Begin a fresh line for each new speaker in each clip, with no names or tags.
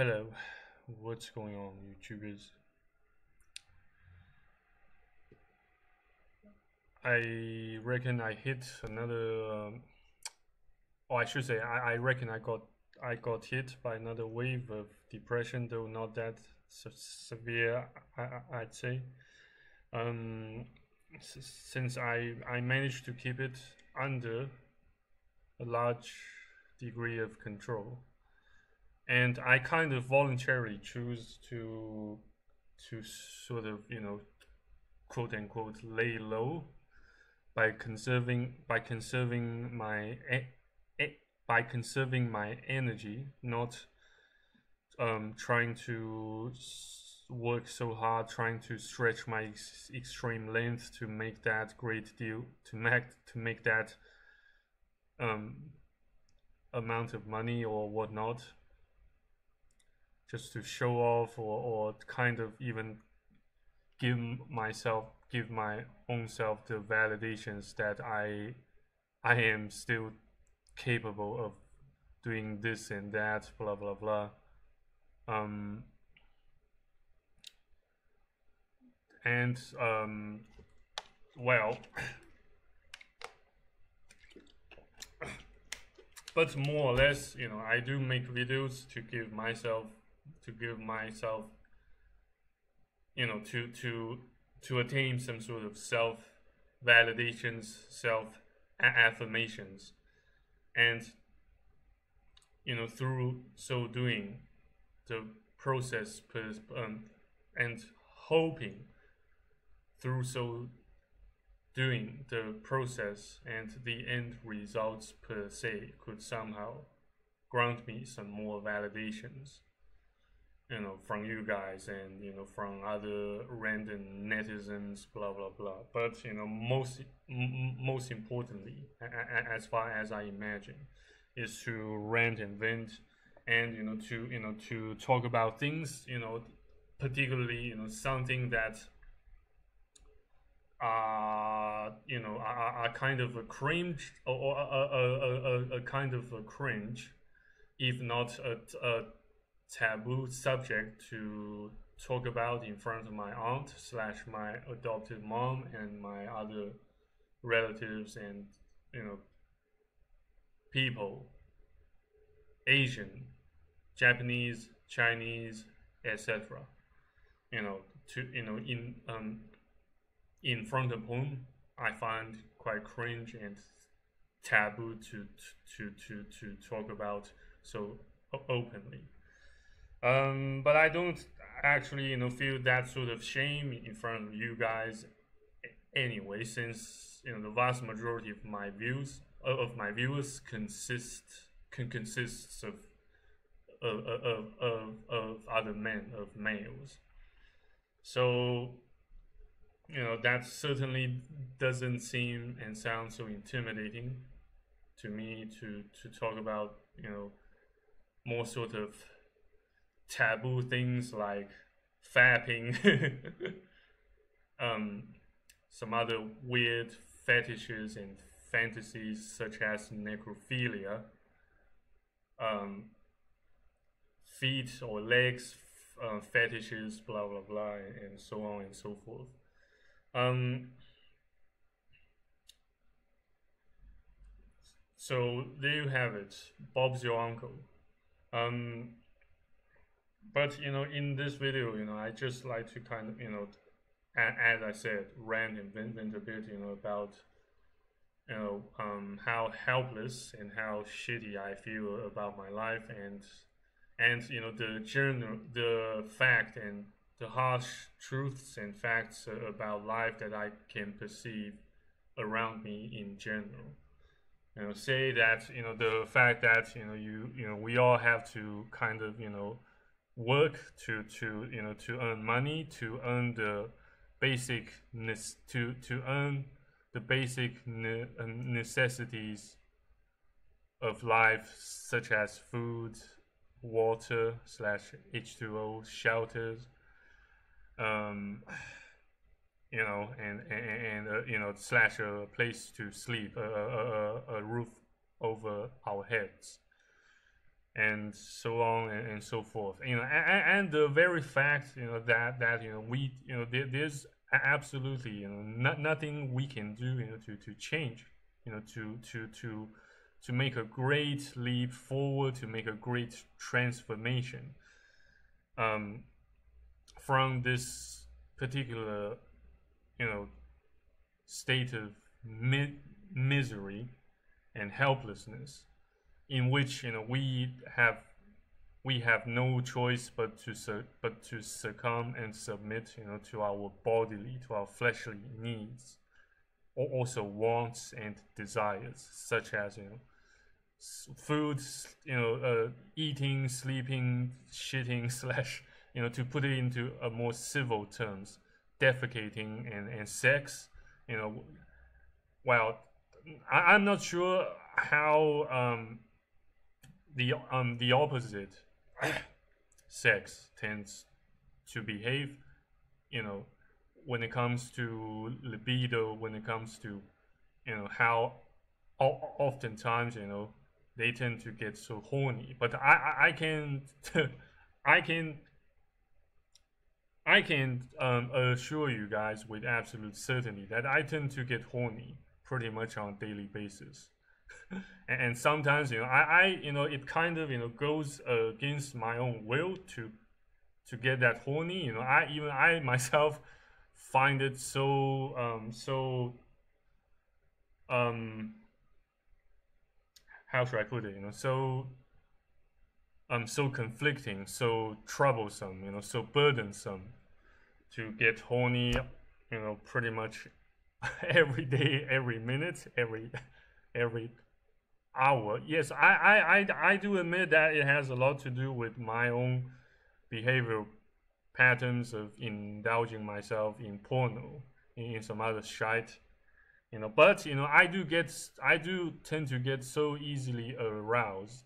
Hello, what's going on, YouTubers? I reckon I hit another. Um, oh, I should say I, I reckon I got I got hit by another wave of depression, though not that se severe. I, I'd say. Um, since I I managed to keep it under a large degree of control, and I kind of voluntarily choose to to sort of you know quote unquote lay low by conserving by conserving my by conserving my energy, not um, trying to work so hard, trying to stretch my ex extreme length to make that great deal, to make to make that um, amount of money or whatnot, just to show off or, or kind of even give myself give my own self the validations that I I am still capable of doing this and that blah blah blah. Um, and um, well but more or less you know I do make videos to give myself to give myself you know to to to attain some sort of self validations, self affirmations, and you know through so doing, the process um, and hoping through so doing the process and the end results per se could somehow grant me some more validations you know, from you guys and you know from other random netizens, blah blah blah. But you know, most most importantly, as far as I imagine, is to rant and vent, and you know to you know to talk about things, you know, particularly you know something that uh you know are kind of a cringe or, or a, a, a, a, kind of a cringe, if not a, a taboo subject to talk about in front of my aunt slash my adopted mom and my other relatives and you know people. Asian japanese chinese etc you know to you know in um in front of whom i find quite cringe and taboo to to to to talk about so openly um, but I don't actually, you know, feel that sort of shame in front of you guys anyway, since you know the vast majority of my views of my viewers consist can consists of of, of, of, of other men of males. So you know that certainly doesn't seem and sound so intimidating to me to to talk about you know more sort of taboo things like fapping, um, some other weird fetishes and fantasies such as necrophilia, um, feet or legs uh, fetishes, blah blah blah, and so on and so forth. Um, so there you have it. Bob's your uncle. Um, but you know in this video you know i just like to kind of you know as i said rant and vent a bit you know about you know um, how helpless and how shitty i feel about my life and and you know the general the fact and the harsh truths and facts about life that i can perceive around me in general you know say that you know the fact that you know you you know we all have to kind of you know work to to you know to earn money to earn the basic to to earn the basic ne necessities of life such as food water slash h2o shelters um you know and and, and uh, you know slash a place to sleep a, a, a roof over our heads and so on and, and so forth. You know, and, and, the very fact you know that that you know we you know there, there's absolutely you know not, nothing we can do you know to to change you know to to to to make a great leap forward to make a great transformation um, from this particular you know state of mi- misery and helplessness in which you know we have we have no choice but to but to succumb and submit you know to our bodily to our fleshly needs or also wants and desires such as you know food you know uh, eating sleeping shitting slash you know to put it into a more civil terms defecating and, and sex you know well I, i'm not sure how um, the um the opposite sex tends to behave you know when it comes to libido when it comes to you know how oftentimes you know they tend to get so horny. But i i, I can i can i can um, assure you guys with absolute certainty that i tend to get horny pretty much on a daily basis and, and, sometimes you know I, I you know it kind of you know goes against my own will to to get that horny you know. I even I myself find it so um so um how should I put it you know so um so conflicting so troublesome you know so burdensome to get horny you know pretty much every day every minute every every hour. Yes, I, I, I, I do admit that it has a lot to do with my own behavioral patterns of indulging myself in porno, in, some other shite. You know, but you know, I do get, I do tend to get so easily aroused.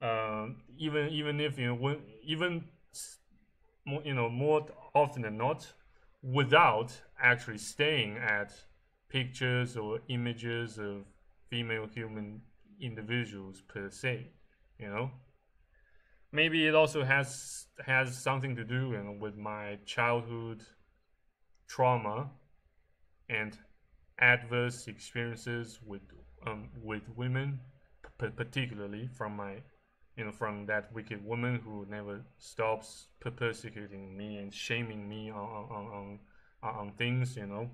Uh, even even if you know, when, even more, you know, more often than not, without actually staying at pictures or images of female human individuals per se, you know. Maybe it also has has something to do you know, with my childhood trauma and adverse experiences with um, with women, particularly from my you know from that wicked woman who never stops persecuting me and shaming me on on on, on, on things you know.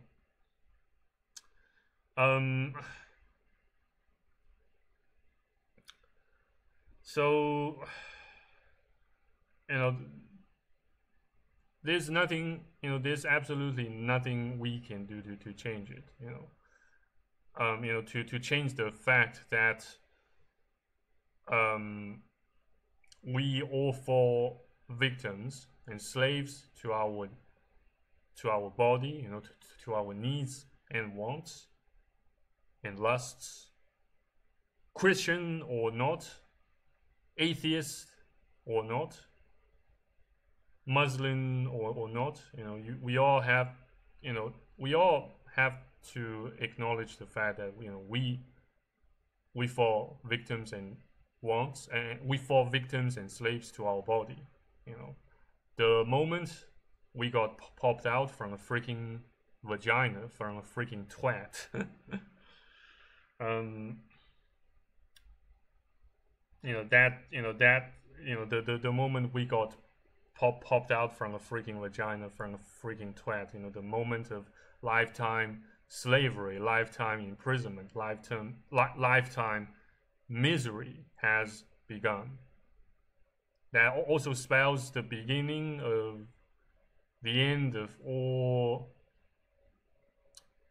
Um, So, you know, there's nothing, you know, there's absolutely nothing we can do to, to change it, you know. Um, you know, to, to change the fact that um, we all fall victims and slaves to our to our body, you know, to, to our needs and wants and lusts, Christian or not, atheist or not, Muslim or, or not, you know, you, we all have, you know, we all have to acknowledge the fact that you know we we fall victims and wants and we fall victims and slaves to our body. You know, the moment we got popped out from a freaking vagina from a freaking twat. um, you know that you know that you know the the, the moment we got pop popped out from a freaking vagina from a freaking twat you know the moment of lifetime slavery lifetime imprisonment lifetime li lifetime misery has begun. That also spells the beginning of the end of all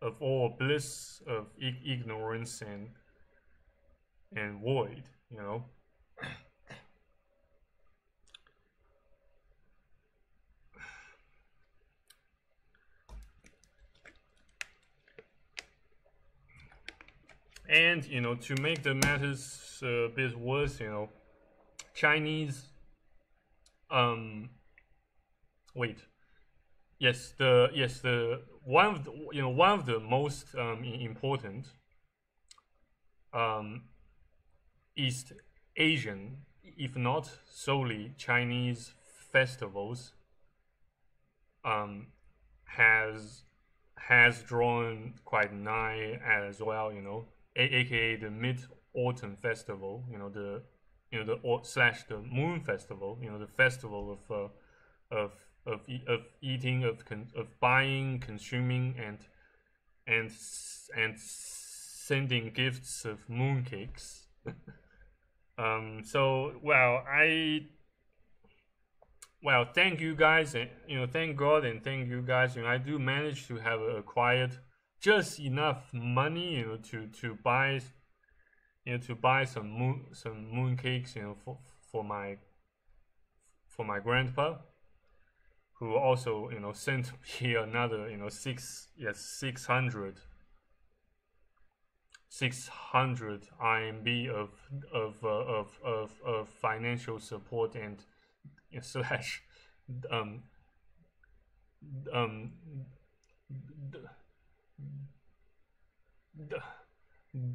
of all bliss of ignorance and and void you know and you know to make the matters a bit worse you know chinese um wait yes the yes the one of the, you know one of the most um, important um, east asian if not solely Chinese festivals, um, has has drawn quite nigh as well. You know, a- aka the Mid Autumn Festival. You know the you know the or slash the Moon Festival. You know the festival of uh, of of e- of eating of con- of buying, consuming, and and and sending gifts of mooncakes. um. So well, I well, thank you guys, and you know, thank God and thank you guys. You know, I do manage to have acquired just enough money, you know, to to buy, you know, to buy some moon some moon cakes, you know, for for my for my grandpa, who also you know sent me another you know six yes six hundred. 600 RMB of of, uh, of of of financial support and slash um um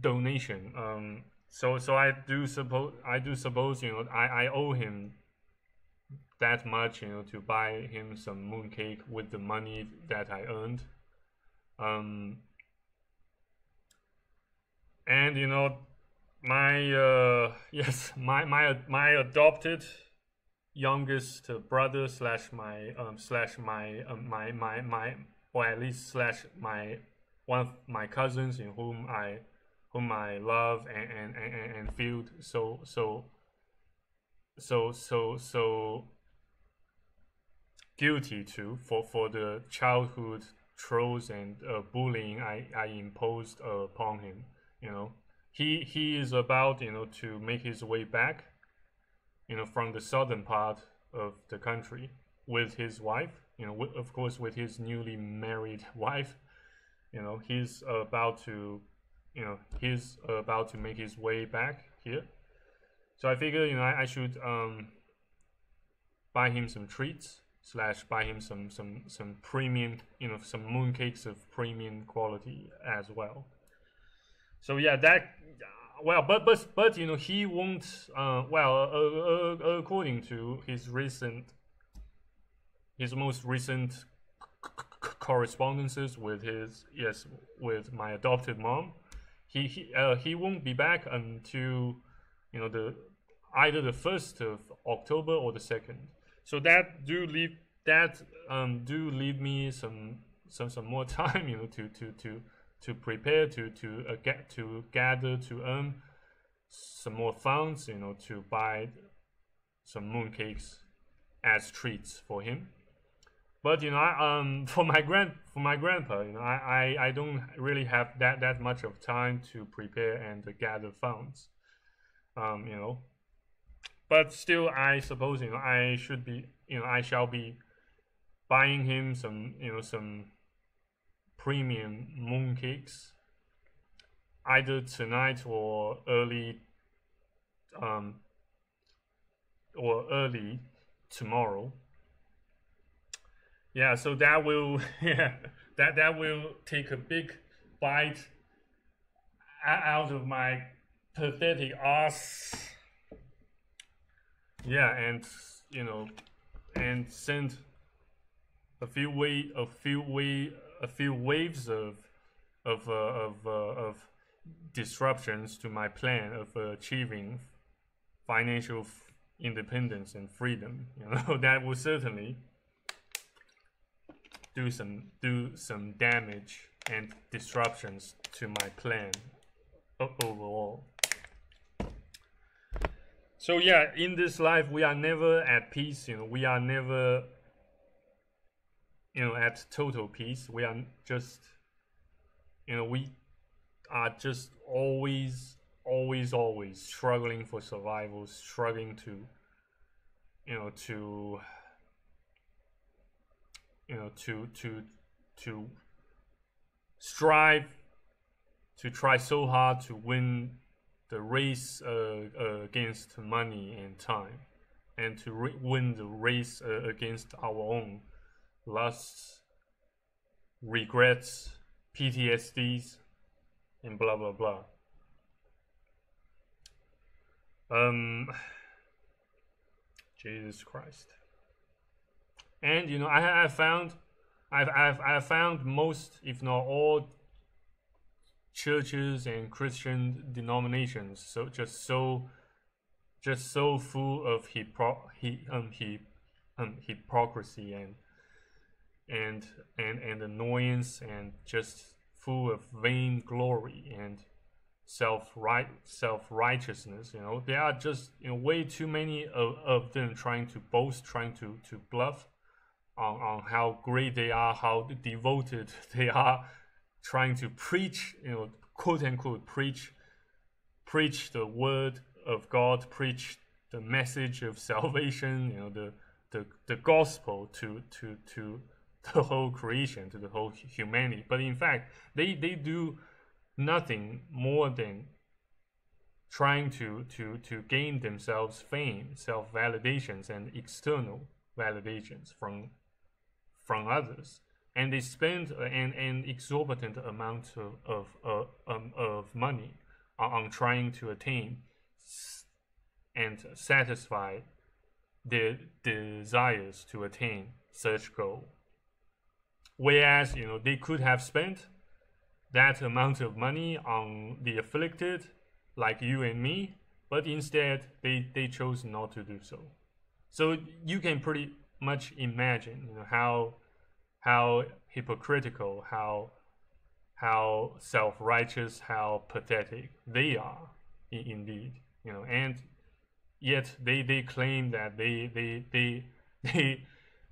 donation. Um so so I do suppose I do suppose you know I I owe him that much you know to buy him some mooncake with the money that I earned. Um and you know my uh yes my my my adopted youngest brother slash my um slash my um, my my my or at least slash my one of my cousins in whom I whom I love and and, and, and feel so so so so so guilty to for for the childhood trolls and uh, bullying I, I imposed uh, upon him you know? He he is about you know to make his way back you know from the southern part of the country with his wife you know of course with his newly married wife you know he's about to you know he's about to make his way back here. So i figure you know i, I should um buy him some treats slash buy him some some some premium you know some mooncakes of premium quality as well. So yeah that well but but but you know he won't uh well uh, uh, according to his recent his most recent correspondences with his yes with my adopted mom. He he, uh, he won't be back until you know the either the first of october or the second. So that do leave that um do leave me some some some more time you know to to to to prepare to to uh, get to gather to earn some more funds you know to buy some mooncakes as treats for him but you know I, um for my grand for my grandpa you know I, I i don't really have that that much of time to prepare and to gather funds um you know. But still i suppose you know i should be you know i shall be buying him some you know some premium mooncakes either tonight or early um or early tomorrow yeah so that will yeah that that will take a big bite out of my pathetic ass yeah and you know and send a few way a few way a few waves of of uh, of uh, of disruptions to my plan of uh, achieving financial independence and freedom you know that will certainly do some do some damage and disruptions to my plan overall. So yeah in this life we are never at peace you know we are never you know at total peace. We are just you know we are just always always always struggling for survival struggling to you know to you know to to to strive to try so hard to win the race uh, uh, against money and time and to win the race uh, against our own lusts regrets ptsds and blah blah blah um Jesus Christ. And you know, I have found, I've I've I've found most, if not all, churches and Christian denominations so just so just so full of hypro- he, um, he, um, hypocrisy and and and and annoyance and just full of vain glory and self right self righteousness you know. There are just you know way too many of, of them trying to boast trying to to bluff on, on how great they are how devoted they are trying to preach you know quote unquote preach preach the word of god preach the message of salvation you know the the, the gospel to to to the whole creation to the whole humanity. But in fact they they do nothing more than trying to to to gain themselves fame, self validations, and external validations from from others, and they spend an, an exorbitant amount of of of, um, of money on, on trying to attain and satisfy their desires to attain such goal. Whereas you know they could have spent that amount of money on the afflicted, like you and me, but instead they, they chose not to do so. So you can pretty much imagine you know, how how hypocritical, how how self-righteous, how pathetic they are indeed. You know, and yet they, they claim that they they they they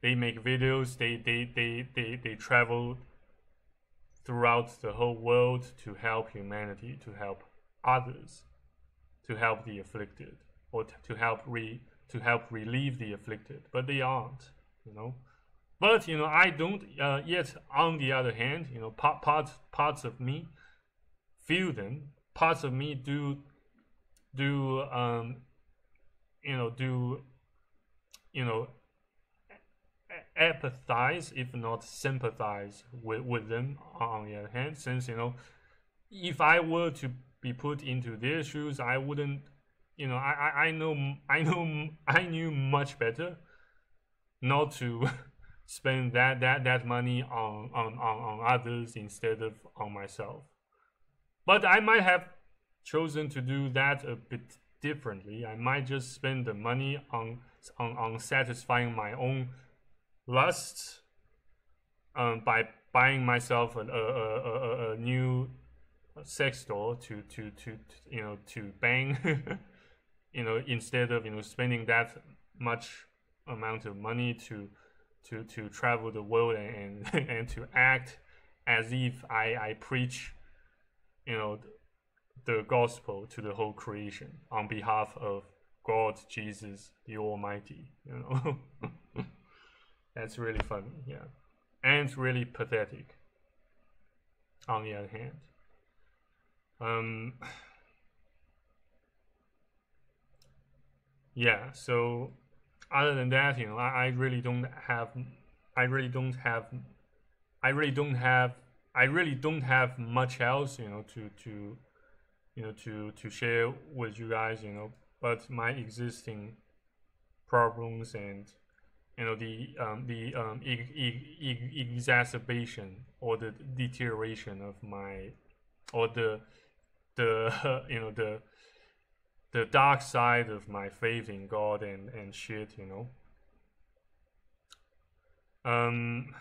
they make videos, they they they they, they travel throughout the whole world to help humanity, to help others, to help the afflicted, or to help re to help relieve the afflicted. But they aren't, you know. But you know, I don't uh, yet. On the other hand, you know, part, parts parts of me feel them. Parts of me do do um, you know do you know empathize, if not sympathize with, with them on the other hand, since, you know, if I were to be put into their shoes, I wouldn't, you know, I, I, know, I know, I knew much better not to spend that, that, that money on, on, on, on others instead of on myself. But I might have chosen to do that a bit differently. I might just spend the money on, on, on satisfying my own lust um, by buying myself a, a, a, a, new sex doll to, to, to, you know to bang you know instead of you know spending that much amount of money to to to travel the world and and, and to act as if I, I preach you know the gospel to the whole creation on behalf of God Jesus the Almighty you know That's really funny, yeah. And really pathetic, on the other hand. Um, yeah, so other than that, you know, I, I really don't have, I really don't have, I really don't have, I really don't have much else, you know, to, to, you know, to, to share with you guys, you know, but my existing problems and you know the um, the um, e e exacerbation or the deterioration of my or the the you know the the dark side of my faith in God and and shit you know? Um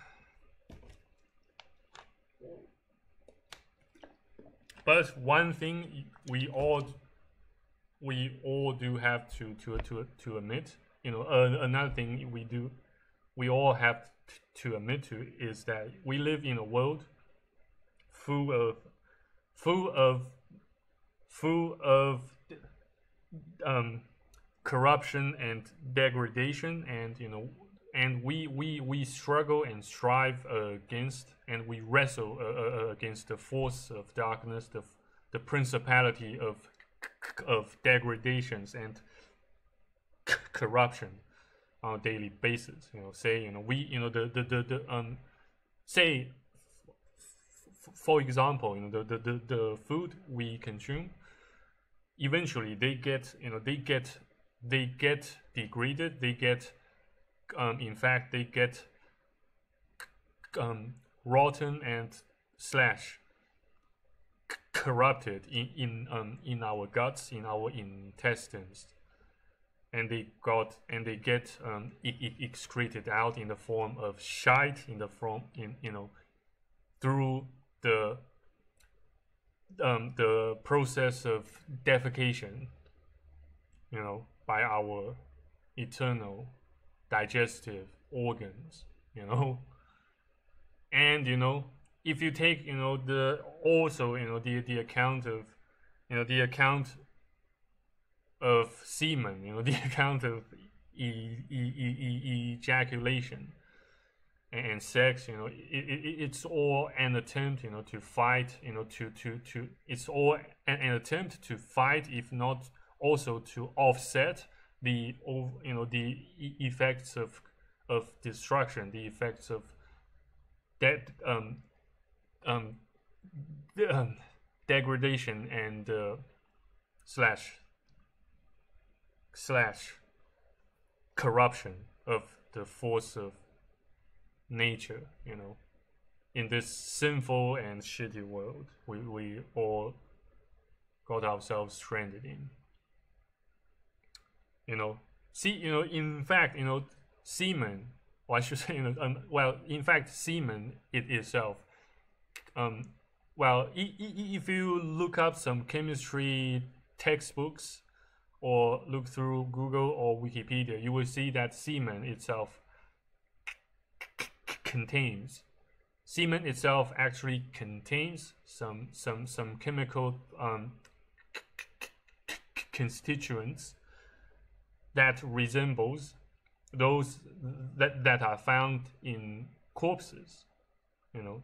but one thing we all we all do have to to to to admit you know, uh, another thing we do, we all have to admit to is that we live in a world full of, full of, full of um, corruption and degradation, and you know, and we we we struggle and strive against, and we wrestle uh, uh, against the force of darkness, the the principality of of degradations and corruption on a daily basis. You know, say you know we you know the the the, the um say for example you know the, the the the food we consume eventually they get you know they get they get degraded. They get, um, in fact, they get um, rotten and slash corrupted in in um, in our guts, in our intestines, and they got and they get um, excreted out in the form of shite, in the form in you know through the um, the process of defecation, you know, by our eternal digestive organs, you know, and you know if you take you know the also you know the the account of you know the account of semen you know the account of e, e, e, e ejaculation and sex you know it, it, it's all an attempt you know to fight you know to to to it's all an, an attempt to fight if not also to offset the you know the effects of of destruction the effects of that um um, um, degradation and uh, slash slash corruption of the force of nature, you know, in this sinful and shitty world we, we all got ourselves stranded in. You know, see, you know, in fact, you know, semen, or I should say, you know, um, well, in fact, semen it itself um, well, if you look up some chemistry textbooks or look through Google or Wikipedia, you will see that semen itself contains. Semen itself actually contains some some some chemical um, constituents that resembles those that that are found in corpses you know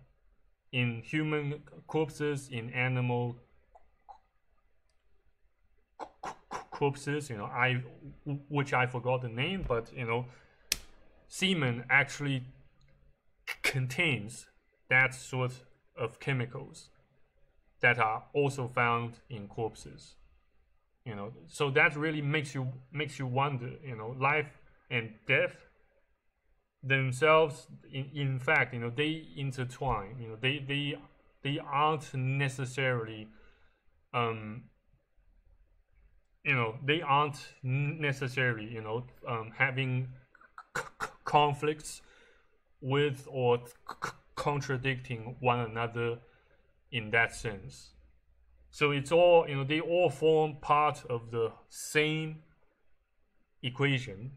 in human corpses, in animal corpses, you know, I which I forgot the name, but you know, semen actually contains that sort of chemicals that are also found in corpses. You know, so that really makes you makes you wonder, you know, life and death themselves in, in fact you know they intertwine you know they they they aren't necessarily um you know they aren't necessarily you know um, having conflicts with or contradicting one another in that sense. So it's all you know they all form part of the same equation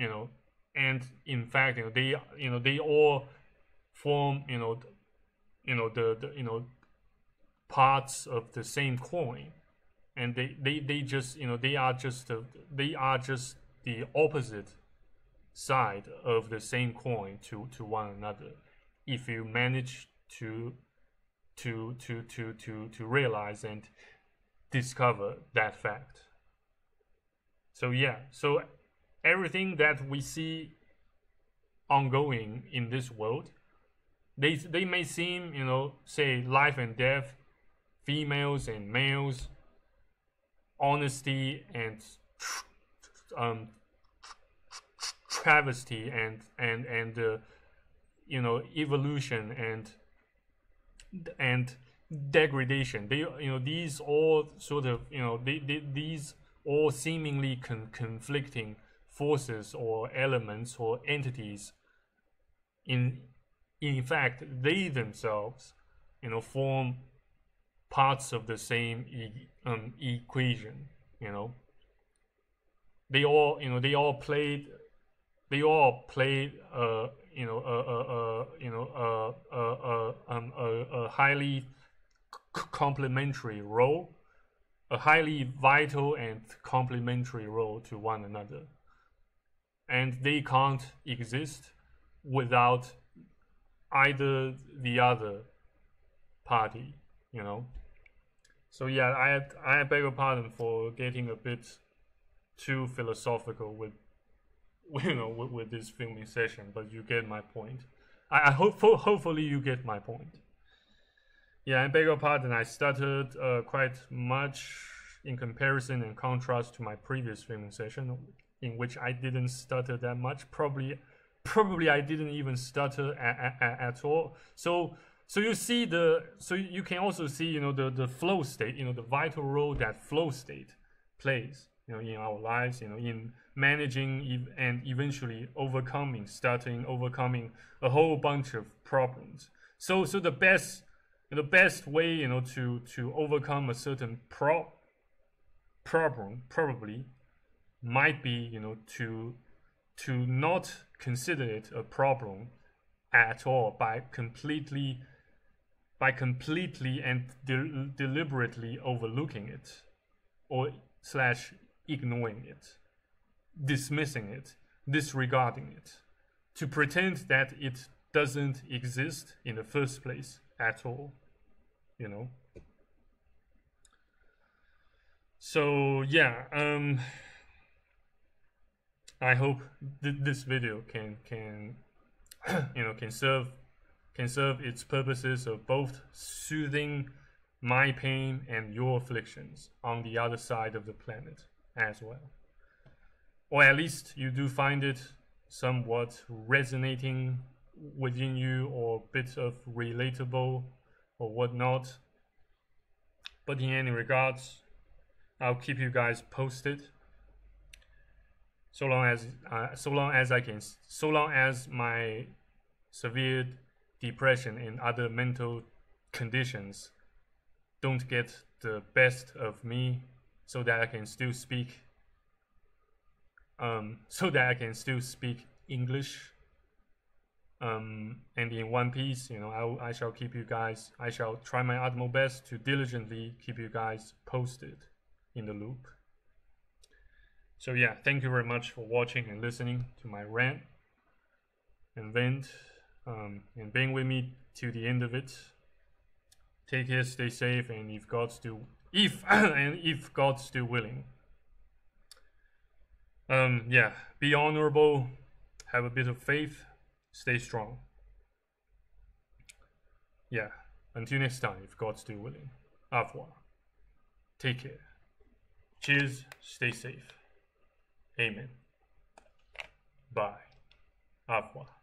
you know. And in fact, you know, they you know they all form you know, you know the, the you know parts of the same coin, and they they they just you know they are just the, they are just the opposite side of the same coin to to one another. If you manage to to to to to to realize and discover that fact. So yeah, so everything that we see ongoing in this world, they they may seem, you know, say life and death, females and males, honesty and um, travesty and and and uh, you know evolution and and degradation. They you know these all sort of you know they, they these all seemingly con conflicting forces or elements or entities in in fact they themselves you know form parts of the same e um, equation you know they all you know they all played they all play uh you know a, a, a you know a um, a highly complementary role a highly vital and complementary role to one another and they can't exist without either the other party, you know. So yeah, I I beg your pardon for getting a bit too philosophical with you know with, with this filming session, but you get my point. I, I hope hopefully you get my point. Yeah, I beg your pardon. I stuttered uh, quite much in comparison and contrast to my previous filming session, in which I didn't stutter that much. Probably, probably I didn't even stutter at, all. So, so you see the, so you can also see, you know, the the flow state, you know, the vital role that flow state plays, you know, in our lives, you know, in managing and eventually overcoming, starting overcoming a whole bunch of problems. So, so the best the best way you know to to overcome a certain pro problem probably might be you know to to not consider it a problem at all by completely by completely and de deliberately overlooking it or slash ignoring it dismissing it disregarding it to pretend that it doesn't exist in the first place at all you know? So yeah um i hope th this video can can you know can serve can serve its purposes of both soothing my pain and your afflictions on the other side of the planet as well or at least you do find it somewhat resonating within you or bit of relatable or whatnot. But in any regards, I'll keep you guys posted. So long as uh, so long as I can, so long as my severe depression and other mental conditions don't get the best of me, so that I can still speak. Um, so that I can still speak English um, and in one piece, you know, I, I shall keep you guys, I shall try my utmost best to diligently keep you guys posted in the loop. So yeah, thank you very much for watching and listening to my rant and vent um, and being with me to the end of it. Take care, stay safe, and if God's still, if and if God's still willing, um, yeah, be honorable, have a bit of faith, Stay strong. Yeah. Until next time, if God's still willing. Au revoir. Take care. Cheers. Stay safe. Amen. Bye. Au revoir.